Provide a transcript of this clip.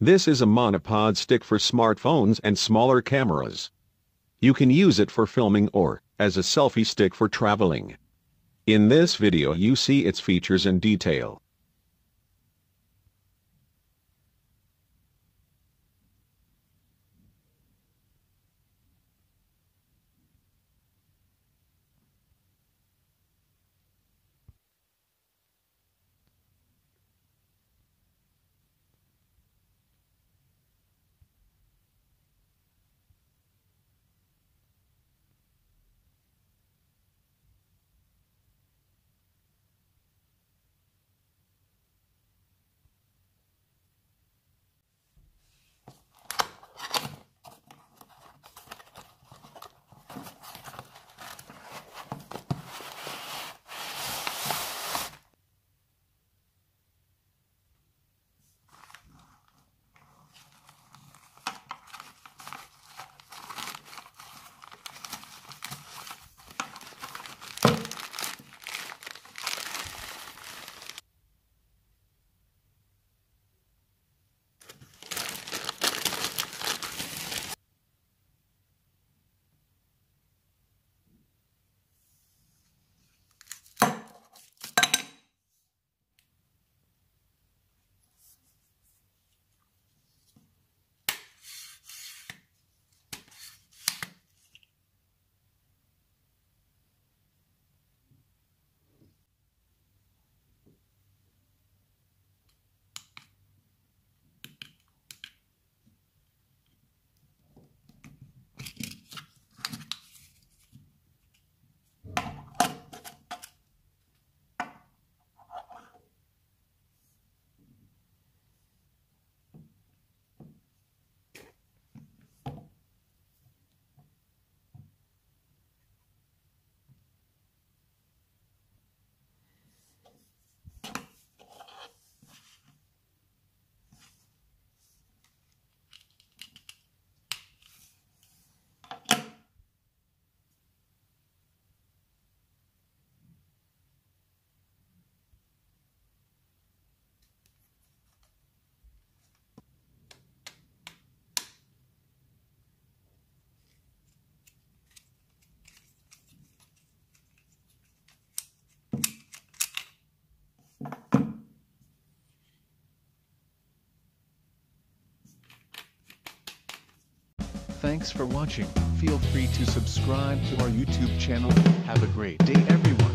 This is a monopod stick for smartphones and smaller cameras. You can use it for filming or as a selfie stick for traveling. In this video you see its features in detail. Thanks for watching. Feel free to subscribe to our YouTube channel. Have a great day everyone.